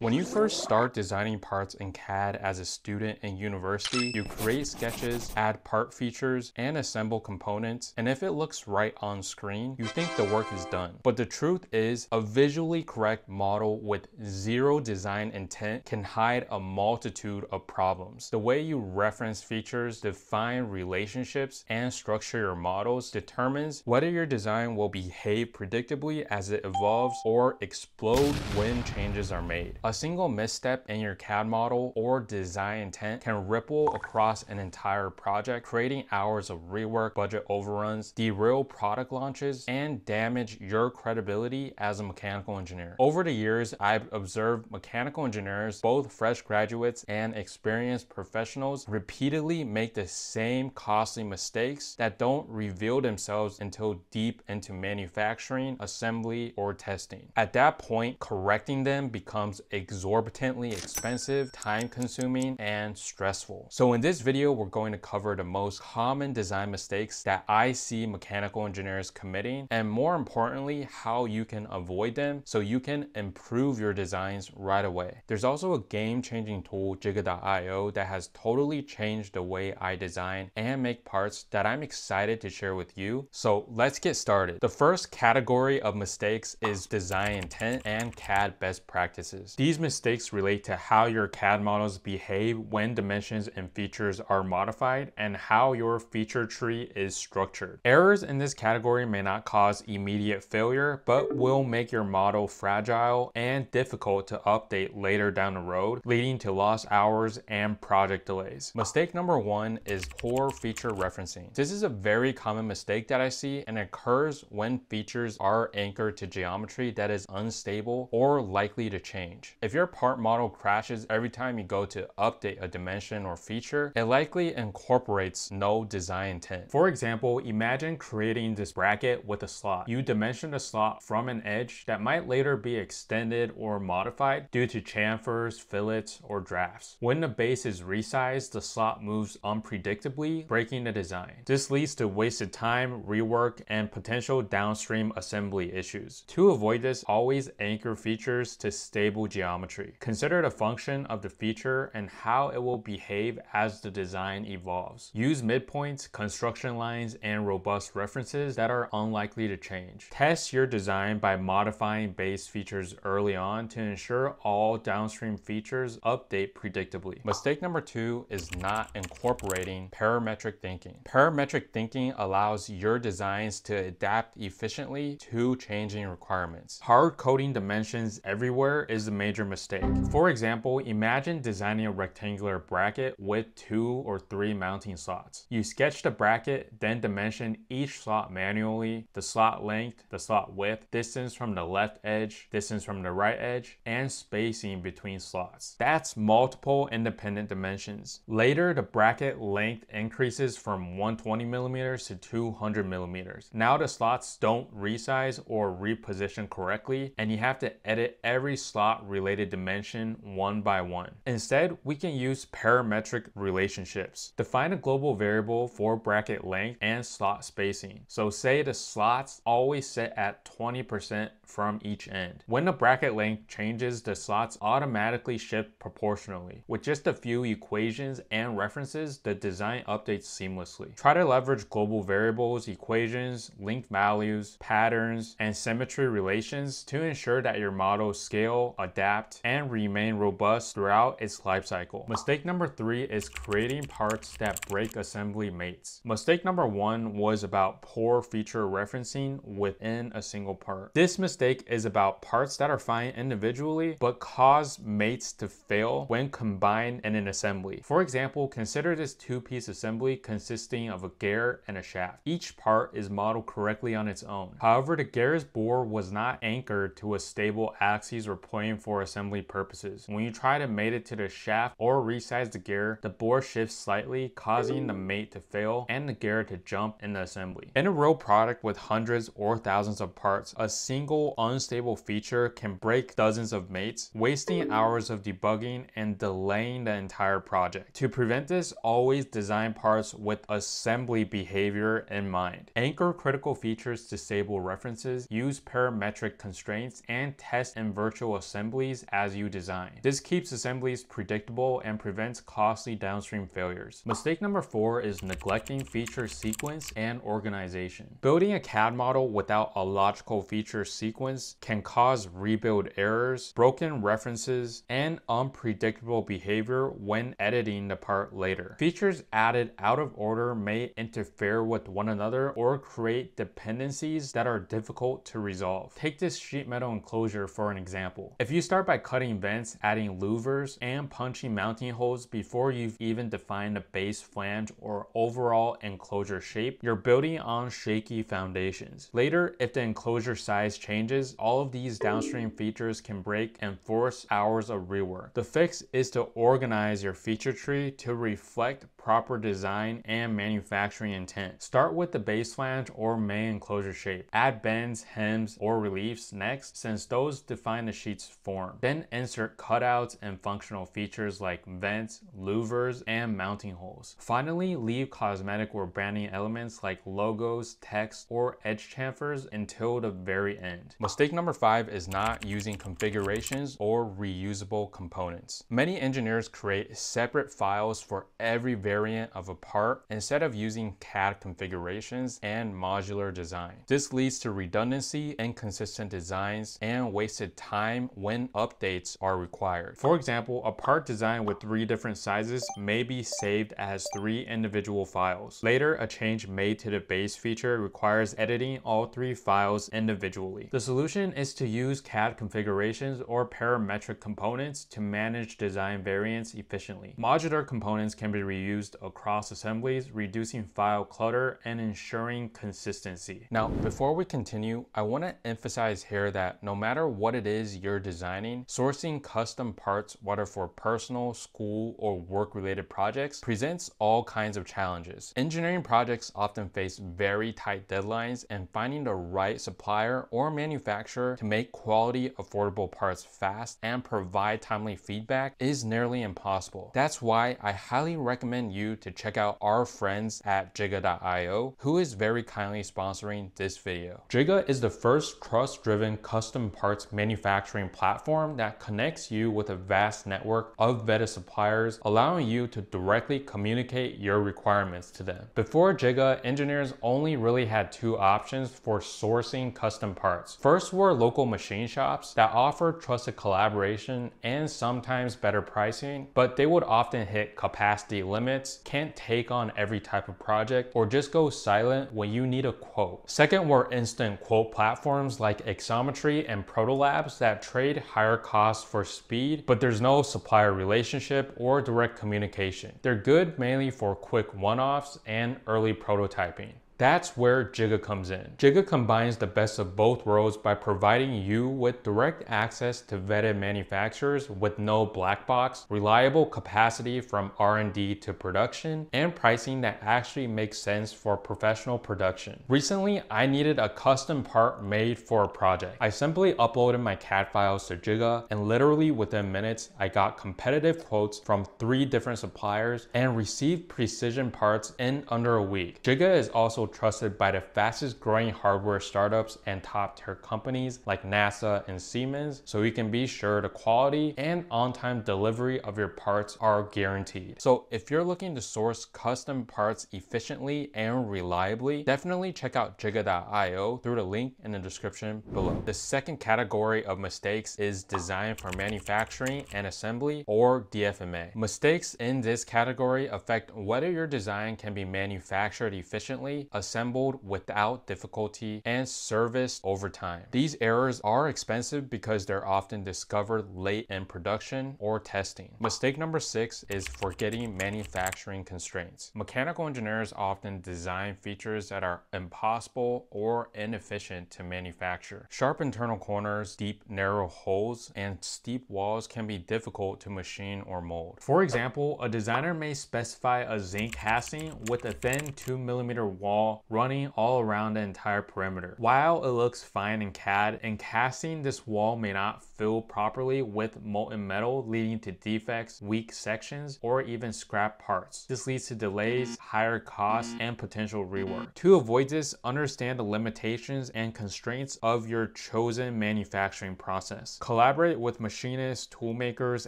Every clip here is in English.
When you first start designing parts in CAD as a student in university, you create sketches, add part features, and assemble components, and if it looks right on screen, you think the work is done. But the truth is, a visually correct model with zero design intent can hide a multitude of problems. The way you reference features, define relationships, and structure your models determines whether your design will behave predictably as it evolves or explode when changes are made. A single misstep in your CAD model or design intent can ripple across an entire project, creating hours of rework, budget overruns, derail product launches, and damage your credibility as a mechanical engineer. Over the years, I've observed mechanical engineers, both fresh graduates and experienced professionals, repeatedly make the same costly mistakes that don't reveal themselves until deep into manufacturing, assembly, or testing. At that point, correcting them becomes a exorbitantly expensive, time consuming, and stressful. So in this video, we're going to cover the most common design mistakes that I see mechanical engineers committing, and more importantly, how you can avoid them so you can improve your designs right away. There's also a game-changing tool, Jiga.io, that has totally changed the way I design and make parts that I'm excited to share with you. So let's get started. The first category of mistakes is design intent and CAD best practices. These these mistakes relate to how your CAD models behave when dimensions and features are modified and how your feature tree is structured. Errors in this category may not cause immediate failure, but will make your model fragile and difficult to update later down the road, leading to lost hours and project delays. Mistake number one is poor feature referencing. This is a very common mistake that I see and occurs when features are anchored to geometry that is unstable or likely to change. If your part model crashes every time you go to update a dimension or feature, it likely incorporates no design intent. For example, imagine creating this bracket with a slot. You dimension the slot from an edge that might later be extended or modified due to chamfers, fillets, or drafts. When the base is resized, the slot moves unpredictably, breaking the design. This leads to wasted time, rework, and potential downstream assembly issues. To avoid this, always anchor features to stable geometry geometry. Consider the function of the feature and how it will behave as the design evolves. Use midpoints, construction lines, and robust references that are unlikely to change. Test your design by modifying base features early on to ensure all downstream features update predictably. Mistake number two is not incorporating parametric thinking. Parametric thinking allows your designs to adapt efficiently to changing requirements. Hard coding dimensions everywhere is the major major mistake. For example, imagine designing a rectangular bracket with two or three mounting slots. You sketch the bracket, then dimension each slot manually, the slot length, the slot width, distance from the left edge, distance from the right edge, and spacing between slots. That's multiple independent dimensions. Later, the bracket length increases from 120 millimeters to 200 millimeters. Now the slots don't resize or reposition correctly, and you have to edit every slot related dimension one by one. Instead, we can use parametric relationships. Define a global variable for bracket length and slot spacing. So say the slots always set at 20% from each end. When the bracket length changes, the slots automatically shift proportionally. With just a few equations and references, the design updates seamlessly. Try to leverage global variables, equations, linked values, patterns, and symmetry relations to ensure that your model scale, adapt, adapt, and remain robust throughout its lifecycle. Mistake number three is creating parts that break assembly mates. Mistake number one was about poor feature referencing within a single part. This mistake is about parts that are fine individually, but cause mates to fail when combined in an assembly. For example, consider this two-piece assembly consisting of a gear and a shaft. Each part is modeled correctly on its own. However, the gear's bore was not anchored to a stable axis or plane for assembly purposes. When you try to mate it to the shaft or resize the gear, the bore shifts slightly, causing the mate to fail and the gear to jump in the assembly. In a real product with hundreds or thousands of parts, a single unstable feature can break dozens of mates, wasting hours of debugging and delaying the entire project. To prevent this, always design parts with assembly behavior in mind. Anchor critical features to stable references, use parametric constraints, and test in virtual assembly assemblies as you design. This keeps assemblies predictable and prevents costly downstream failures. Mistake number four is neglecting feature sequence and organization. Building a CAD model without a logical feature sequence can cause rebuild errors, broken references, and unpredictable behavior when editing the part later. Features added out of order may interfere with one another or create dependencies that are difficult to resolve. Take this sheet metal enclosure for an example. If you start by cutting vents, adding louvers, and punching mounting holes before you've even defined the base flange or overall enclosure shape, you're building on shaky foundations. Later, if the enclosure size changes, all of these downstream features can break and force hours of rework. The fix is to organize your feature tree to reflect proper design and manufacturing intent. Start with the base flange or main enclosure shape. Add bends, hems, or reliefs next since those define the sheet's form. Then insert cutouts and functional features like vents, louvers, and mounting holes. Finally, leave cosmetic or branding elements like logos, text, or edge chamfers until the very end. Mistake number five is not using configurations or reusable components. Many engineers create separate files for every variant of a part instead of using CAD configurations and modular design. This leads to redundancy, inconsistent designs, and wasted time when updates are required. For example, a part designed with three different sizes may be saved as three individual files. Later, a change made to the base feature requires editing all three files individually. The solution is to use CAD configurations or parametric components to manage design variants efficiently. Modular components can be reused across assemblies, reducing file clutter and ensuring consistency. Now, before we continue, I want to emphasize here that no matter what it is you're designing, sourcing custom parts, whether for personal, school, or work-related projects, presents all kinds of challenges. Engineering projects often face very tight deadlines and finding the right supplier or manufacturer to make quality, affordable parts fast and provide timely feedback is nearly impossible. That's why I highly recommend you to check out our friends at Jiga.io, who is very kindly sponsoring this video. Jiga is the first trust-driven custom parts manufacturing platform that connects you with a vast network of vetted suppliers, allowing you to directly communicate your requirements to them. Before Jiga, engineers only really had two options for sourcing custom parts. First were local machine shops that offered trusted collaboration and sometimes better pricing, but they would often hit capacity limits can't take on every type of project, or just go silent when you need a quote. Second were instant quote platforms like Xometry and Protolabs that trade higher costs for speed, but there's no supplier relationship or direct communication. They're good mainly for quick one-offs and early prototyping. That's where Jiga comes in. Jiga combines the best of both worlds by providing you with direct access to vetted manufacturers with no black box, reliable capacity from R&D to production, and pricing that actually makes sense for professional production. Recently, I needed a custom part made for a project. I simply uploaded my CAD files to Jiga and literally within minutes, I got competitive quotes from three different suppliers and received precision parts in under a week. Jiga is also trusted by the fastest growing hardware startups and top tier companies like NASA and Siemens, so you can be sure the quality and on-time delivery of your parts are guaranteed. So if you're looking to source custom parts efficiently and reliably, definitely check out Jiga.io through the link in the description below. The second category of mistakes is design for manufacturing and assembly or DFMA. Mistakes in this category affect whether your design can be manufactured efficiently, assembled without difficulty, and serviced over time. These errors are expensive because they're often discovered late in production or testing. Mistake number six is forgetting manufacturing constraints. Mechanical engineers often design features that are impossible or inefficient to manufacture. Sharp internal corners, deep narrow holes, and steep walls can be difficult to machine or mold. For example, a designer may specify a zinc casing with a thin 2mm wall running all around the entire perimeter. While it looks fine in CAD, in casting this wall may not fill properly with molten metal leading to defects, weak sections, or even scrap parts. This leads to delays, higher costs, and potential rework. To avoid this, understand the limitations and constraints of your chosen manufacturing process. Collaborate with machinists, toolmakers,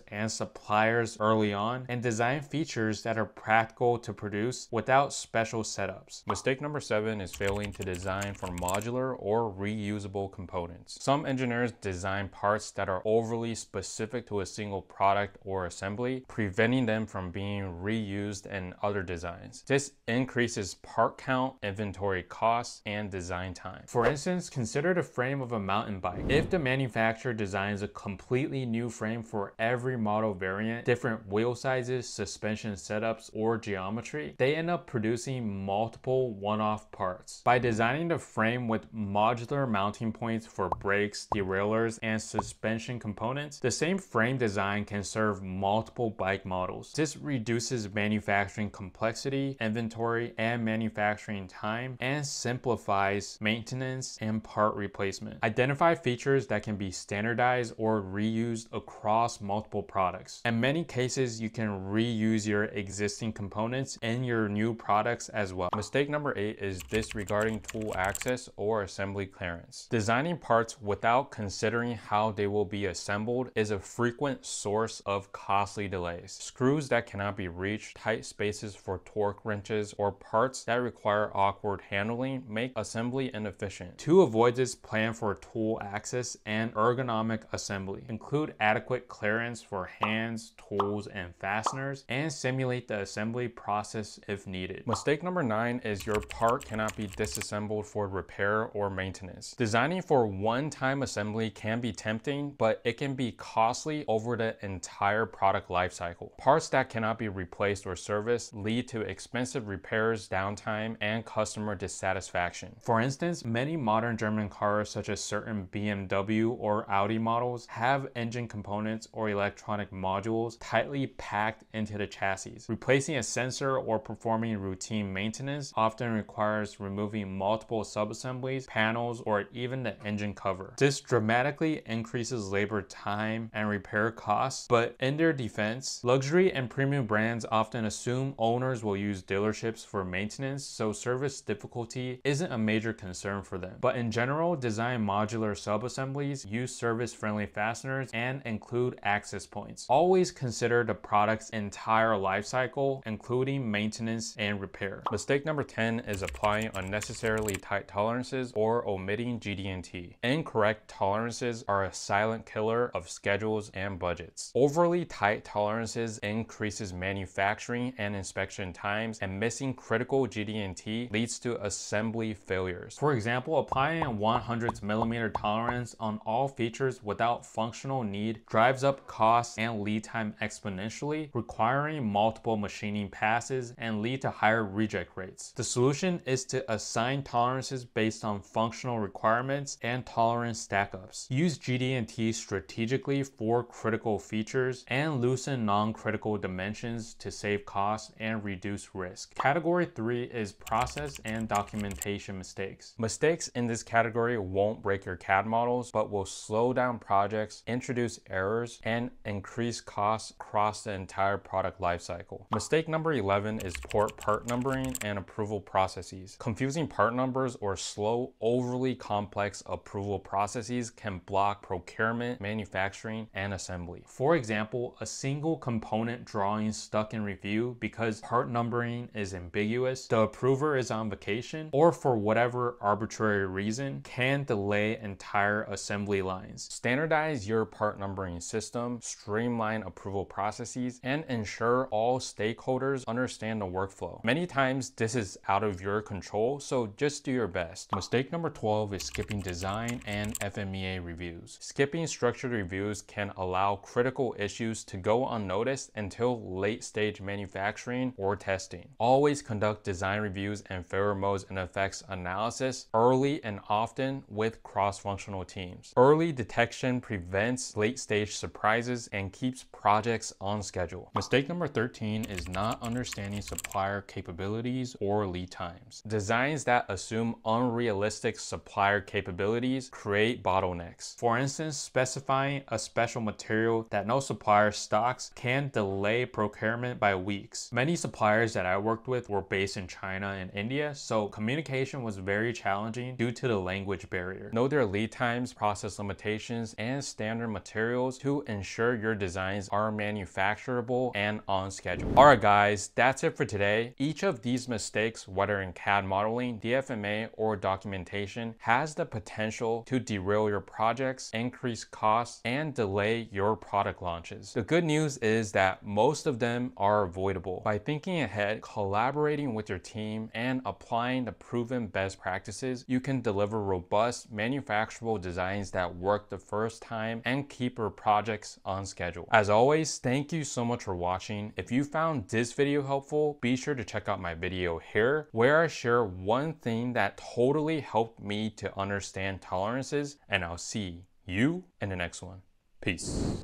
and suppliers early on, and design features that are practical to produce without special setups. Mistake number seven is failing to design for modular or reusable components. Some engineers design parts that are overly specific to a single product or assembly, preventing them from being reused in other designs. This increases part count, inventory costs, and design time. For instance, consider the frame of a mountain bike. If the manufacturer designs a completely new frame for every model variant, different wheel sizes, suspension setups, or geometry, they end up producing multiple one-off parts. By designing the frame with modular mounting points for brakes, derailleurs, and suspension components, the same frame design can serve multiple bike models. This reduces manufacturing complexity, inventory, and manufacturing time, and simplifies maintenance and part replacement. Identify features that can be standardized or reused across multiple products. In many cases, you can reuse your existing components in your new products as well. Mistake number eight is disregarding tool access or assembly clearance. Designing parts without considering how they will be assembled is a frequent source of costly delays. Screws that cannot be reached, tight spaces for torque wrenches, or parts that require awkward handling make assembly inefficient. To avoid this, plan for tool access and ergonomic assembly. Include adequate clearance for hands, tools, and fasteners, and simulate the assembly process if needed. Mistake number nine is your part cannot be disassembled for repair or maintenance. Designing for one-time assembly can be tempting, but it can be costly over the entire product lifecycle. Parts that cannot be replaced or serviced lead to expensive repairs, downtime, and customer dissatisfaction. For instance, many modern German cars such as certain BMW or Audi models have engine components or electronic modules tightly packed into the chassis. Replacing a sensor or performing routine maintenance often requires removing multiple subassemblies, panels, or even the engine cover. This dramatically increases labor time and repair costs, but in their defense, luxury and premium brands often assume owners will use dealerships for maintenance, so service difficulty isn't a major concern for them. But in general, design modular subassemblies, use service-friendly fasteners, and include access points. Always consider the product's entire life cycle, including maintenance and repair. Mistake number 10 is applying unnecessarily tight tolerances or omitting GD&T. Incorrect tolerances are a silent killer of schedules and budgets. Overly tight tolerances increases manufacturing and inspection times, and missing critical GD&T leads to assembly failures. For example, applying a 100 millimeter tolerance on all features without functional need drives up costs and lead time exponentially, requiring multiple machining passes and lead to higher reject rates. The solution is to assign tolerances based on functional requirements and tolerance stackups. Use GD&T strategically for critical features and loosen non-critical dimensions to save costs and reduce risk. Category 3 is process and documentation mistakes. Mistakes in this category won't break your CAD models, but will slow down projects, introduce errors, and increase costs across the entire product lifecycle. Mistake number 11 is poor part numbering and approval processes. Confusing part numbers or slow, overly complex approval processes can block procurement, manufacturing, and assembly. For example, a single component drawing stuck in review because part numbering is ambiguous, the approver is on vacation, or for whatever arbitrary reason can delay entire assembly lines. Standardize your part numbering system, streamline approval processes, and ensure all stakeholders understand the workflow. Many times this is out of your control, so just do your best. Mistake number 12 is skipping design and FMEA reviews. Skipping structured reviews can allow critical issues to go unnoticed until late stage manufacturing or testing. Always conduct design reviews and modes and effects analysis early and often with cross-functional teams. Early detection prevents late stage surprises and keeps projects on schedule. Mistake number 13 is not understanding supplier capabilities or lead time times. Designs that assume unrealistic supplier capabilities create bottlenecks. For instance, specifying a special material that no supplier stocks can delay procurement by weeks. Many suppliers that I worked with were based in China and India, so communication was very challenging due to the language barrier. Know their lead times, process limitations, and standard materials to ensure your designs are manufacturable and on schedule. Alright guys, that's it for today. Each of these mistakes, whether in CAD modeling, DFMA, or documentation, has the potential to derail your projects, increase costs, and delay your product launches. The good news is that most of them are avoidable. By thinking ahead, collaborating with your team, and applying the proven best practices, you can deliver robust, manufacturable designs that work the first time and keep your projects on schedule. As always, thank you so much for watching. If you found this video helpful, be sure to check out my video here where I share one thing that totally helped me to understand tolerances and I'll see you in the next one. Peace.